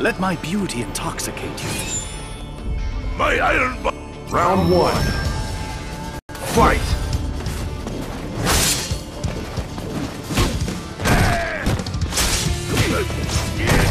Let my beauty intoxicate you. My iron... Round one. Fight! Round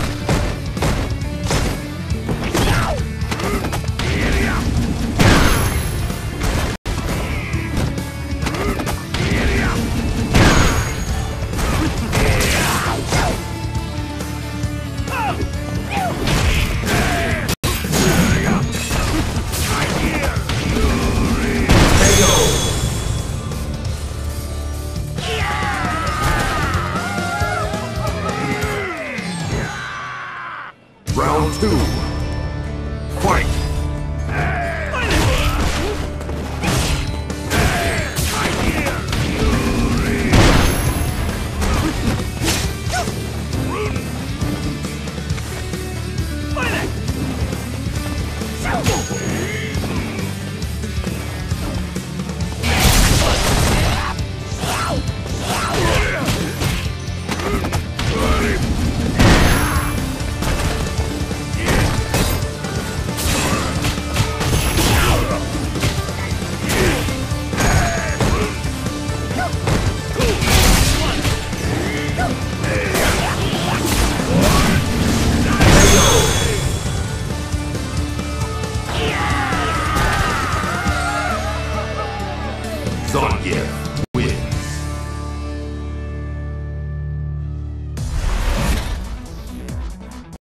two. Zangief.